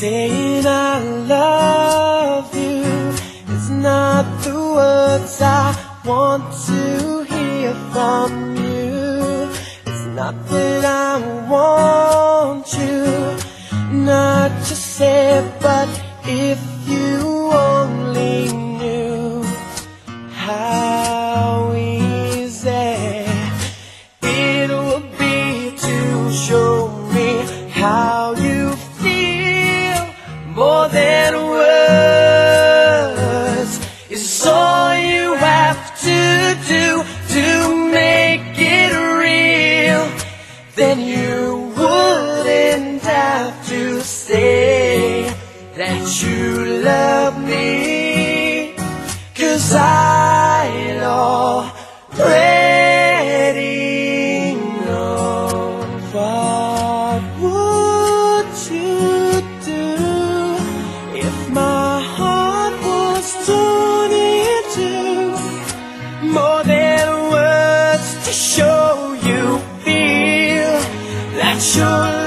Saying I love you is not the words I want to hear from you. It's not that I want you not to say, but if all you have to do to make it real. Then you wouldn't have to say that you love me. Cause I'd More than words to show you feel That you're